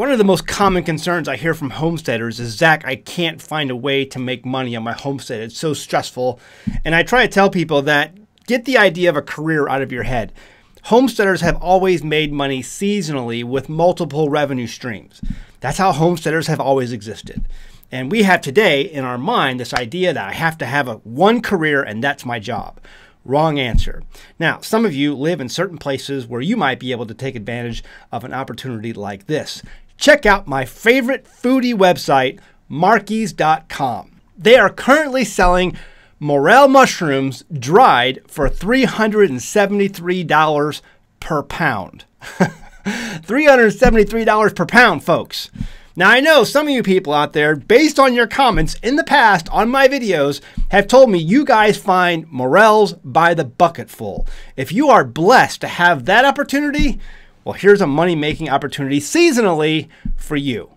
One of the most common concerns I hear from homesteaders is Zach, I can't find a way to make money on my homestead. It's so stressful. And I try to tell people that get the idea of a career out of your head. Homesteaders have always made money seasonally with multiple revenue streams. That's how homesteaders have always existed. And we have today in our mind this idea that I have to have a one career and that's my job. Wrong answer. Now, some of you live in certain places where you might be able to take advantage of an opportunity like this check out my favorite foodie website, Marky's.com. They are currently selling morel mushrooms dried for $373 per pound. $373 per pound, folks. Now, I know some of you people out there, based on your comments in the past on my videos, have told me you guys find morels by the bucketful. If you are blessed to have that opportunity, well, here's a money making opportunity seasonally for you.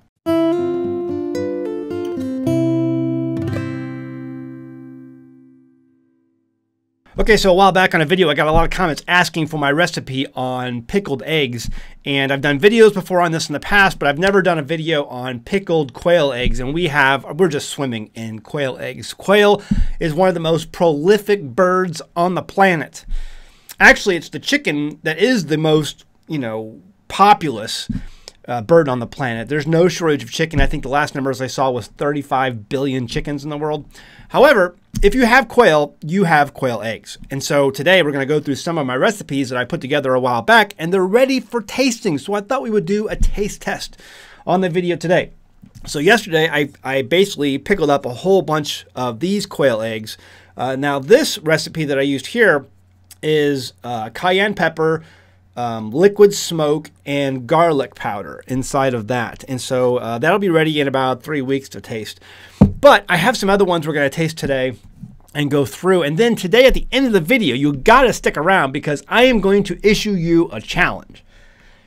Okay, so a while back on a video, I got a lot of comments asking for my recipe on pickled eggs. And I've done videos before on this in the past, but I've never done a video on pickled quail eggs. And we have, we're just swimming in quail eggs. Quail is one of the most prolific birds on the planet. Actually, it's the chicken that is the most you know, populous uh, bird on the planet. There's no shortage of chicken. I think the last numbers I saw was 35 billion chickens in the world. However, if you have quail, you have quail eggs. And so today we're going to go through some of my recipes that I put together a while back, and they're ready for tasting. So I thought we would do a taste test on the video today. So yesterday I, I basically pickled up a whole bunch of these quail eggs. Uh, now this recipe that I used here is uh, cayenne pepper, um, liquid smoke and garlic powder inside of that. And so uh, that'll be ready in about three weeks to taste. But I have some other ones we're going to taste today and go through. And then today at the end of the video, you got to stick around because I am going to issue you a challenge.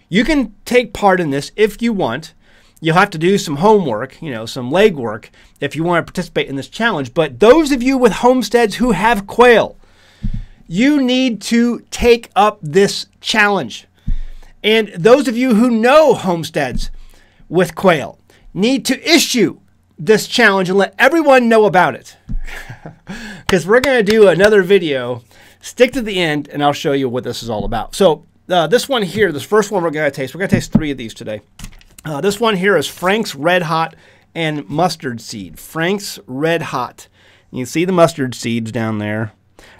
You can take part in this if you want. You'll have to do some homework, you know, some legwork if you want to participate in this challenge. But those of you with homesteads who have quail, you need to take up this challenge. And those of you who know homesteads with quail need to issue this challenge and let everyone know about it. Because we're going to do another video. Stick to the end and I'll show you what this is all about. So uh, this one here, this first one we're going to taste, we're going to taste three of these today. Uh, this one here is Frank's Red Hot and Mustard Seed. Frank's Red Hot. You see the mustard seeds down there.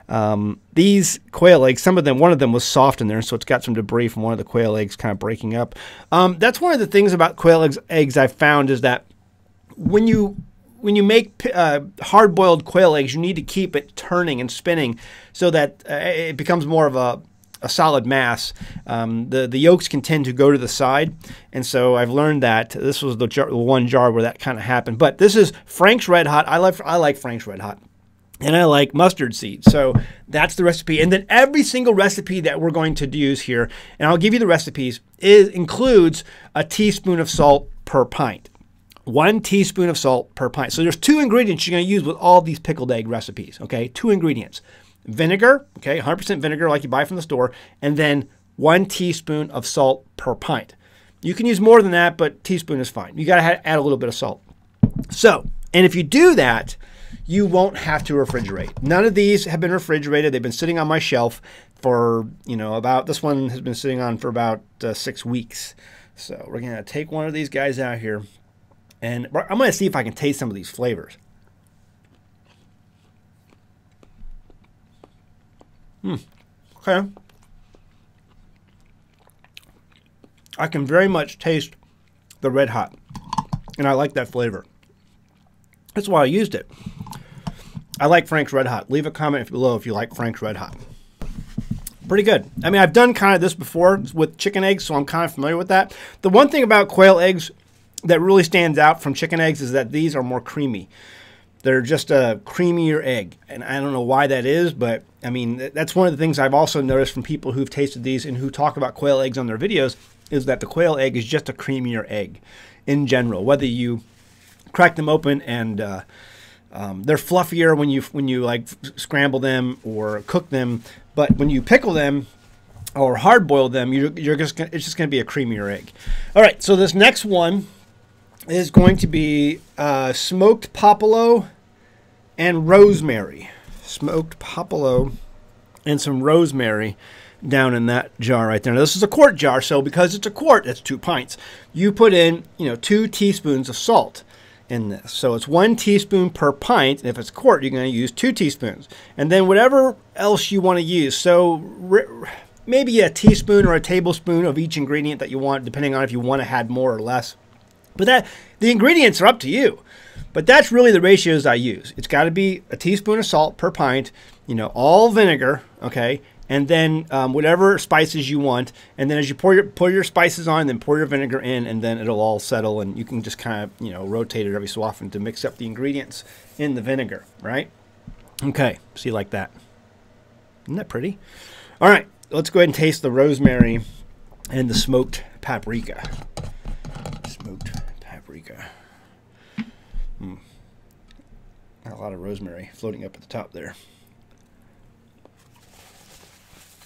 Um, these quail eggs, some of them, one of them was soft in there, so it's got some debris from one of the quail eggs kind of breaking up. Um, that's one of the things about quail eggs, eggs I've found is that when you when you make uh, hard-boiled quail eggs, you need to keep it turning and spinning so that uh, it becomes more of a, a solid mass. Um, the the yolks can tend to go to the side, and so I've learned that this was the, jar, the one jar where that kind of happened. But this is Frank's Red Hot. I like I like Frank's Red Hot and I like mustard seeds. So that's the recipe. And then every single recipe that we're going to use here, and I'll give you the recipes, is includes a teaspoon of salt per pint. One teaspoon of salt per pint. So there's two ingredients you're going to use with all these pickled egg recipes. Okay, two ingredients: vinegar, okay, 100% vinegar like you buy from the store, and then one teaspoon of salt per pint. You can use more than that, but teaspoon is fine. You got to add a little bit of salt. So, and if you do that, you won't have to refrigerate. None of these have been refrigerated. They've been sitting on my shelf for, you know, about, this one has been sitting on for about uh, six weeks. So we're going to take one of these guys out here and I'm going to see if I can taste some of these flavors. Hmm. Okay. I can very much taste the red hot, and I like that flavor. That's why I used it. I like Frank's Red Hot. Leave a comment below if you like Frank's Red Hot. Pretty good. I mean, I've done kind of this before with chicken eggs, so I'm kind of familiar with that. The one thing about quail eggs that really stands out from chicken eggs is that these are more creamy. They're just a creamier egg. And I don't know why that is, but I mean, that's one of the things I've also noticed from people who've tasted these and who talk about quail eggs on their videos is that the quail egg is just a creamier egg in general. Whether you crack them open and uh, um, they're fluffier when you when you like scramble them or cook them, but when you pickle them, or hard boil them, you're, you're just gonna, it's just going to be a creamier egg. All right, so this next one is going to be uh, smoked paprika and rosemary. Smoked paprika and some rosemary down in that jar right there. Now, this is a quart jar, so because it's a quart, that's two pints. You put in, you know, two teaspoons of salt in this. So it's one teaspoon per pint. And if it's quart, you're going to use two teaspoons. And then whatever else you want to use. So maybe a teaspoon or a tablespoon of each ingredient that you want, depending on if you want to add more or less. But that the ingredients are up to you. But that's really the ratios I use. It's got to be a teaspoon of salt per pint, you know, all vinegar, okay, and then um, whatever spices you want. And then as you pour your pour your spices on, then pour your vinegar in, and then it'll all settle, and you can just kind of you know rotate it every so often to mix up the ingredients in the vinegar, right? Okay, see like that. Isn't that pretty? All right, let's go ahead and taste the rosemary and the smoked paprika. Smoked paprika. Mm. A lot of rosemary floating up at the top there.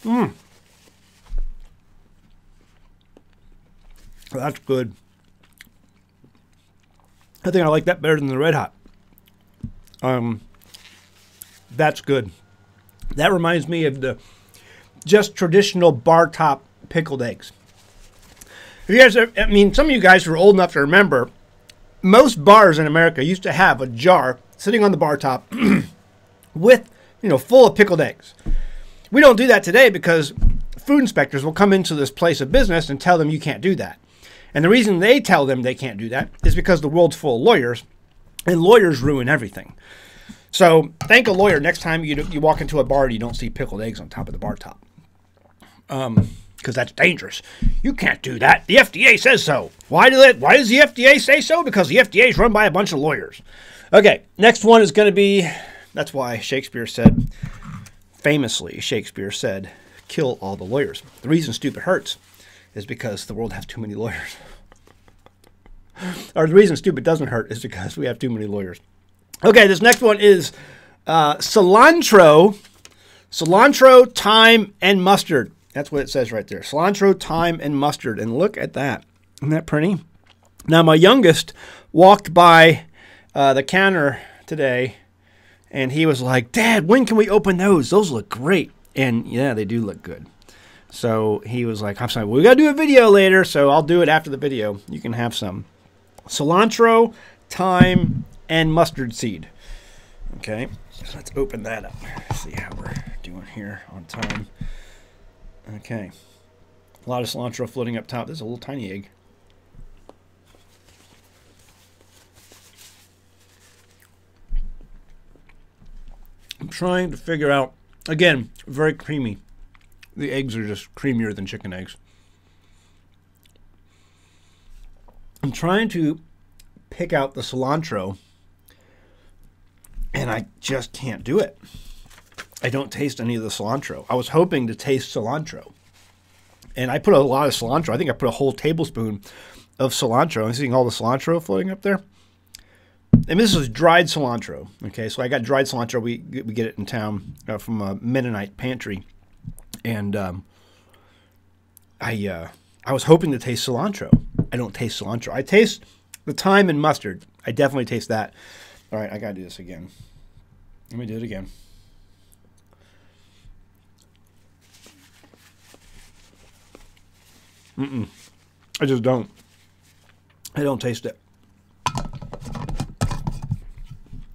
Mmm. That's good. I think I like that better than the red hot. Um, that's good. That reminds me of the just traditional bar top pickled eggs. If you guys, are, I mean, some of you guys who are old enough to remember, most bars in America used to have a jar sitting on the bar top with, you know, full of pickled eggs. We don't do that today because food inspectors will come into this place of business and tell them you can't do that. And the reason they tell them they can't do that is because the world's full of lawyers, and lawyers ruin everything. So thank a lawyer next time you, you walk into a bar and you don't see pickled eggs on top of the bar top. Um, because that's dangerous. You can't do that. The FDA says so. Why do? Why does the FDA say so? Because the FDA is run by a bunch of lawyers. Okay, next one is going to be. That's why Shakespeare said, famously, Shakespeare said, "Kill all the lawyers." The reason stupid hurts is because the world has too many lawyers. or the reason stupid doesn't hurt is because we have too many lawyers. Okay, this next one is uh, cilantro, cilantro, thyme, and mustard. That's what it says right there. Cilantro, thyme, and mustard. And look at that. Isn't that pretty? Now, my youngest walked by uh, the counter today and he was like, Dad, when can we open those? Those look great. And yeah, they do look good. So he was like, I'm sorry, we got to do a video later. So I'll do it after the video. You can have some cilantro, thyme, and mustard seed. Okay, so let's open that up. See how we're doing here on time. Okay. A lot of cilantro floating up top. This is a little tiny egg. I'm trying to figure out, again, very creamy. The eggs are just creamier than chicken eggs. I'm trying to pick out the cilantro, and I just can't do it. I don't taste any of the cilantro. I was hoping to taste cilantro. And I put a lot of cilantro. I think I put a whole tablespoon of cilantro. I'm seeing all the cilantro floating up there. And this is dried cilantro. Okay, so I got dried cilantro. We, we get it in town uh, from a Mennonite pantry. And um, I, uh, I was hoping to taste cilantro. I don't taste cilantro. I taste the thyme and mustard. I definitely taste that. All right, I got to do this again. Let me do it again. Mm-mm. I just don't. I don't taste it.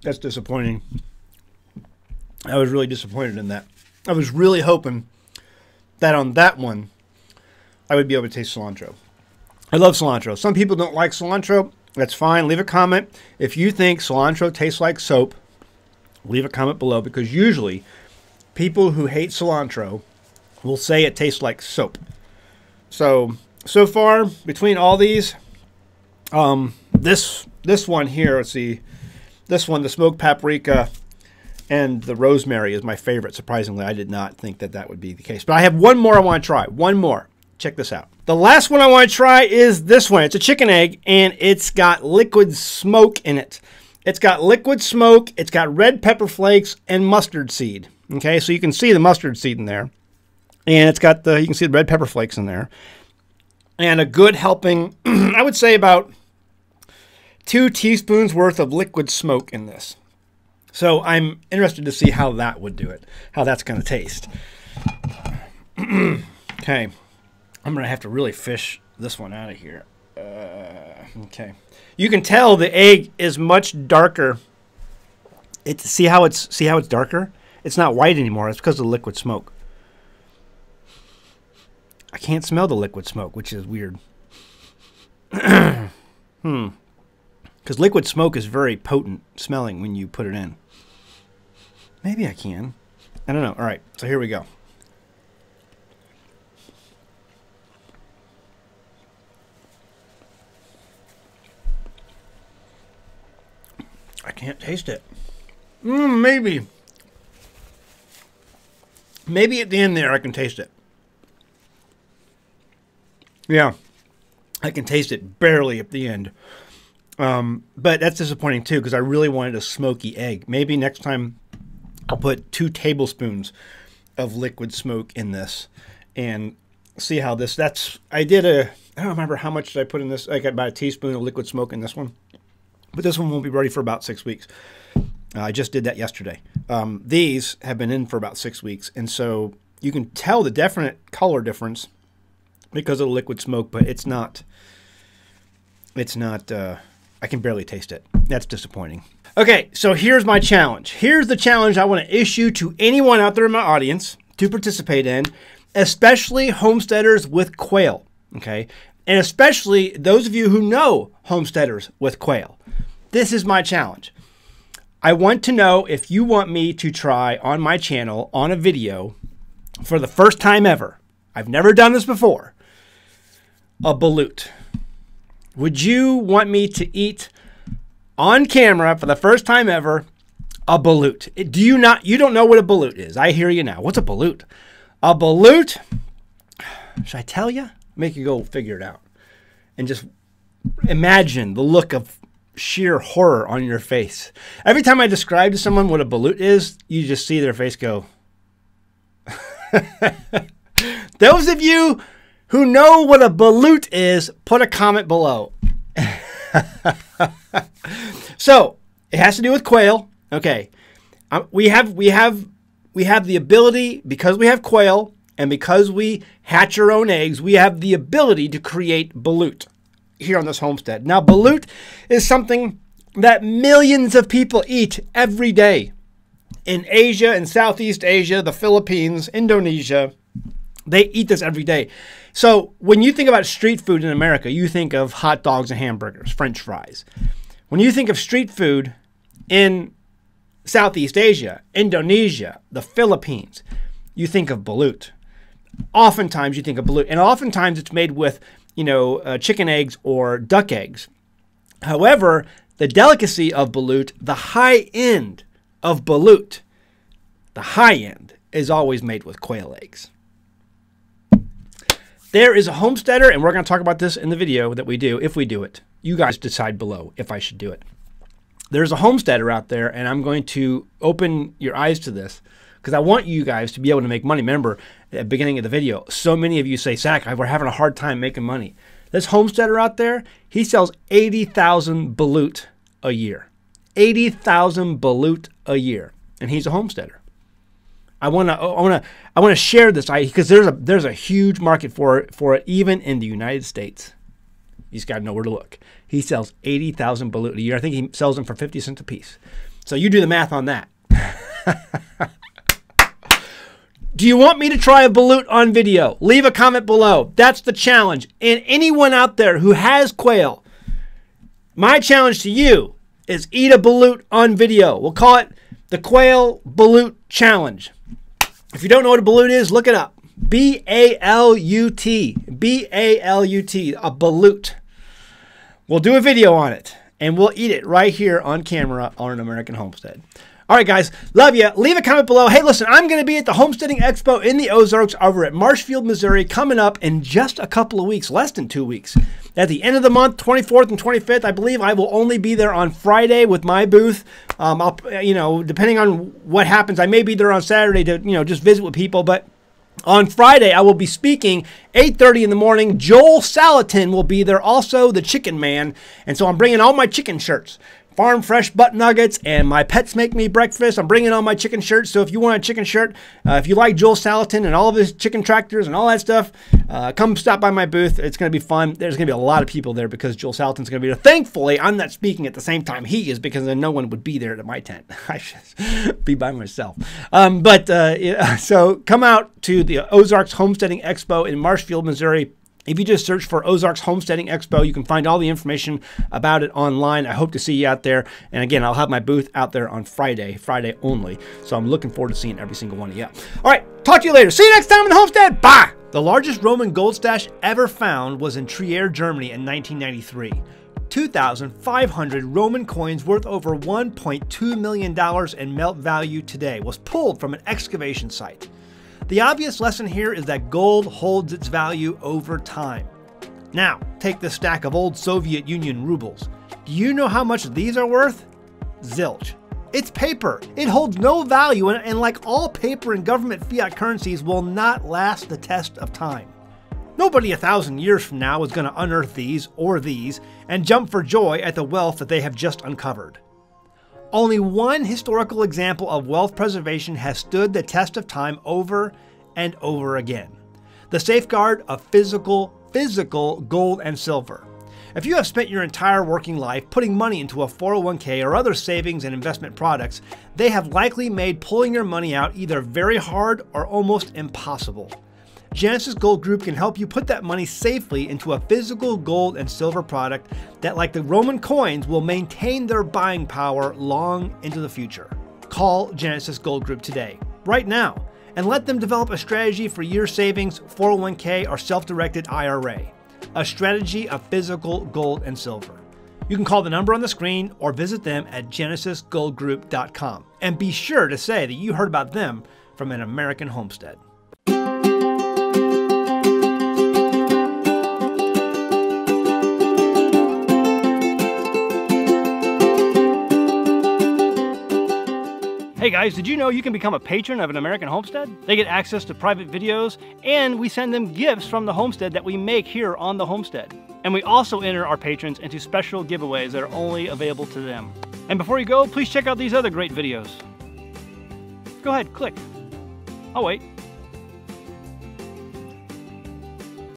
That's disappointing. I was really disappointed in that. I was really hoping that on that one, I would be able to taste cilantro. I love cilantro. Some people don't like cilantro. That's fine. Leave a comment. If you think cilantro tastes like soap, leave a comment below because usually people who hate cilantro will say it tastes like soap. So, so far, between all these, um, this this one here, let's see, this one, the smoked paprika and the rosemary is my favorite. Surprisingly, I did not think that that would be the case. But I have one more I want to try. One more. Check this out. The last one I want to try is this one. It's a chicken egg, and it's got liquid smoke in it. It's got liquid smoke, it's got red pepper flakes, and mustard seed. Okay, so you can see the mustard seed in there. and it's got the you can see the red pepper flakes in there, and a good helping. I would say about two teaspoons worth of liquid smoke in this. So I'm interested to see how that would do it, how that's going to taste. okay, I'm going to have to really fish this one out of here. Uh, okay, you can tell the egg is much darker. It see how it's see how it's darker. It's not white anymore. It's because of the liquid smoke. I can't smell the liquid smoke, which is weird. hmm. Because liquid smoke is very potent smelling when you put it in. Maybe I can. I don't know. All right, so here we go. I can't taste it. Mm, maybe. Maybe at the end there I can taste it. Yeah, I can taste it barely at the end. Um, but that's disappointing too because I really wanted a smoky egg. Maybe next time I'll put two tablespoons of liquid smoke in this and see how this. That's I did a. I don't remember how much did I put in this. I got about a teaspoon of liquid smoke in this one, but this one won't be ready for about six weeks. Uh, I just did that yesterday. Um, these have been in for about six weeks, and so you can tell the definite color difference because of the liquid smoke, but it's not. It's not. Uh, I can barely taste it. That's disappointing. Okay, so here's my challenge. Here's the challenge I want to issue to anyone out there in my audience to participate in, especially homesteaders with quail. Okay, and especially those of you who know homesteaders with quail. This is my challenge. I want to know if you want me to try on my channel on a video for the first time ever. I've never done this before. A balut. Would you want me to eat on camera for the first time ever a balut? Do you not? You don't know what a balut is. I hear you now. What's a balut? A balut. Should I tell you? Make you go figure it out, and just imagine the look of sheer horror on your face. Every time I describe to someone what a balut is, you just see their face go. Those of you who know what a balut is, put a comment below. so it has to do with quail. Okay, um, we have we have we have the ability because we have quail and because we hatch our own eggs, we have the ability to create balut here on this homestead. Now, balut is something that millions of people eat every day in Asia and Southeast Asia, the Philippines, Indonesia. They eat this every day. So when you think about street food in America, you think of hot dogs and hamburgers, french fries. When you think of street food in Southeast Asia, Indonesia, the Philippines, you think of balut. Oftentimes you think of balut, and oftentimes it's made with, you know, uh, chicken eggs or duck eggs. However, the delicacy of balut, the high end of balut, the high end is always made with quail eggs. There is a homesteader, and we're going to talk about this in the video that we do, if we do it. You guys decide below if I should do it. There's a homesteader out there, and I'm going to open your eyes to this because I want you guys to be able to make money. Remember, at the beginning of the video, so many of you say, Zach, we're having a hard time making money. This homesteader out there, he sells 80,000 balut a year. 80,000 balut a year. And he's a homesteader. I want to I want to I want to share this because there's a there's a huge market for it for it even in the United States. He's got to know where to look. He sells 80,000 balut a year. I think he sells them for 50 cents a piece. So you do the math on that. do you want me to try a balut on video? Leave a comment below. That's the challenge. And anyone out there who has quail, my challenge to you is eat a balut on video. We'll call it the Quail Balut Challenge. If you don't know what a balut is, look it up. B A L U T. B A L U T. A balut. We'll do a video on it and we'll eat it right here on camera on an American homestead. All right, guys, love you. Leave a comment below. Hey, listen, I'm going to be at the Homesteading Expo in the Ozarks over at Marshfield, Missouri, coming up in just a couple of weeks, less than two weeks. At the end of the month, 24th and 25th, I believe I will only be there on Friday with my booth. Um, I'll, you know, depending on what happens, I may be there on Saturday to, you know, just visit with people, but On Friday, I will be speaking 8:30 in the morning. Joel Salatin will be there, also the Chicken Man, and so I'm bringing all my chicken shirts farm fresh butt nuggets, and my pets make me breakfast. I'm bringing on my chicken shirts. So if you want a chicken shirt, uh, if you like Joel Salatin and all of his chicken tractors and all that stuff, uh, come stop by my booth. It's going to be fun. There's going to be a lot of people there because Joel Salatin's going to be there. Thankfully, I'm not speaking at the same time he is because then no one would be there at my tent. I should be by myself. Um, but uh, so come out to the Ozarks Homesteading Expo in Marshfield, Missouri. If you just search for Ozarks Homesteading Expo, you can find all the information about it online. I hope to see you out there. And again, I'll have my booth out there on Friday, Friday only. So I'm looking forward to seeing every single one of you. All right, talk to you later. See you next time in the homestead. Bye. The largest Roman gold stash ever found was in Trier, Germany in 1993. 2,500 Roman coins worth over $1.2 million in melt value today was pulled from an excavation site. The obvious lesson here is that gold holds its value over time. Now, take the stack of old Soviet Union rubles. Do you know how much these are worth? Zilch. It's paper. It holds no value, and, and, like all paper and government fiat currencies, will not last the test of time. Nobody a thousand years from now is going to unearth these or these and jump for joy at the wealth that they have just uncovered. Only one historical example of wealth preservation has stood the test of time over and over again. The safeguard of physical, physical gold and silver. If you have spent your entire working life putting money into a 401k or other savings and investment products, they have likely made pulling your money out either very hard or almost impossible. Genesis Gold Group can help you put that money safely into a physical gold and silver product that, like the Roman coins, will maintain their buying power long into the future. Call Genesis Gold Group today, right now, and let them develop a strategy for your savings, 401k, or self directed IRA. A strategy of physical gold and silver. You can call the number on the screen or visit them at genesisgoldgroup.com. And be sure to say that you heard about them from an American homestead. Hey guys, did you know you can become a patron of an American Homestead? They get access to private videos, and we send them gifts from the homestead that we make here on the homestead. And we also enter our patrons into special giveaways that are only available to them. And before you go, please check out these other great videos. Go ahead, click. Oh wait,